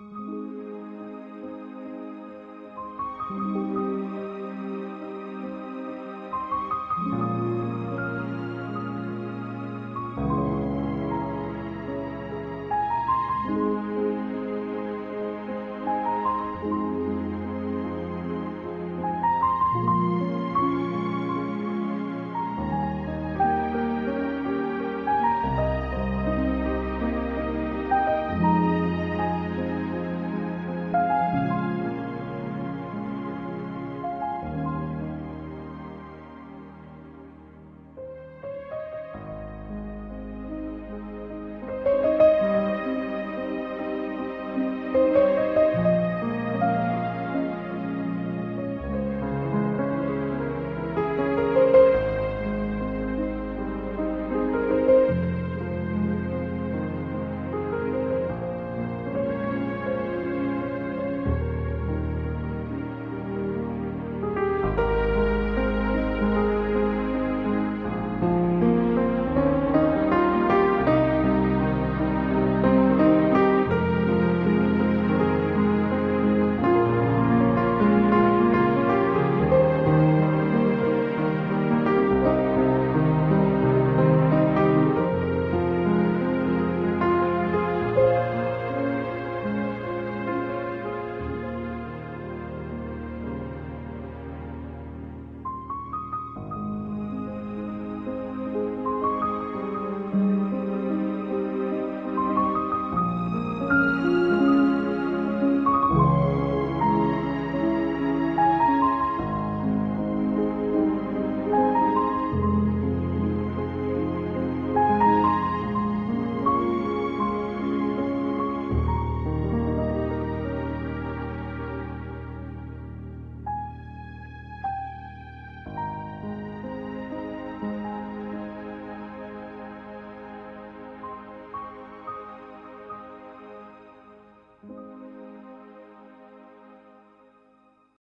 うん。